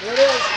There it is.